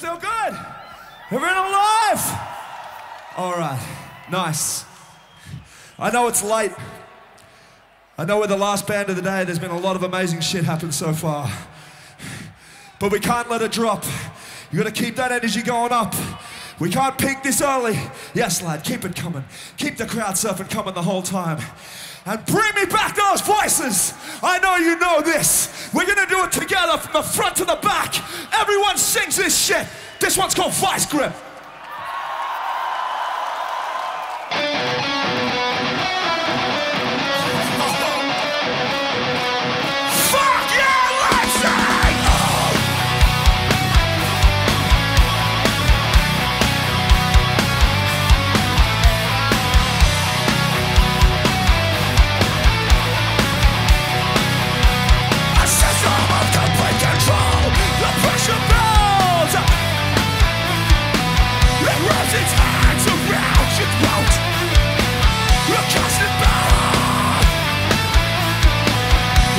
still good? Everyone alive? All right, nice. I know it's late. I know we're the last band of the day. There's been a lot of amazing shit happen so far. But we can't let it drop. You gotta keep that energy going up. We can't peak this early. Yes, lad, keep it coming. Keep the crowd surfing coming the whole time. And bring me back those voices. I know you know this. We're gonna do it together from the front to the back. Everyone sings this shit. This one's called Vice Grip.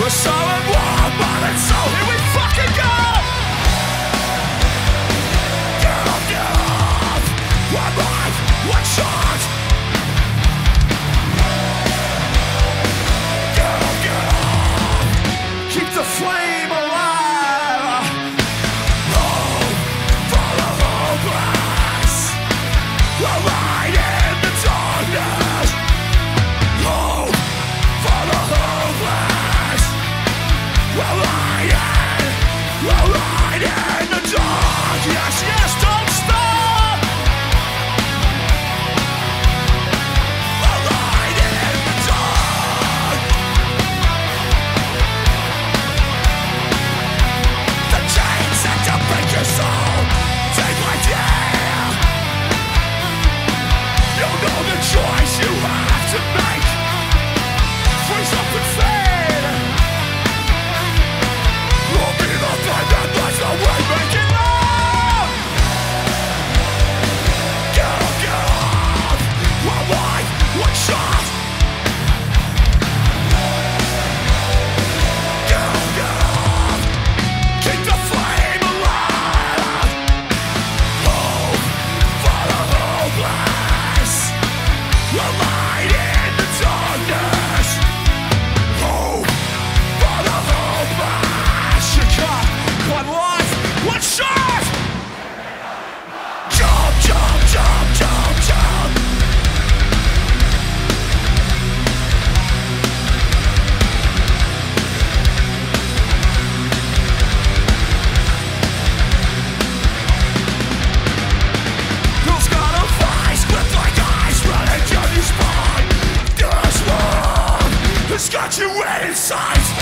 A solid wall, but it's so here we fucking go. It's got you inside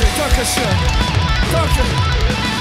Herkese Dankeschön.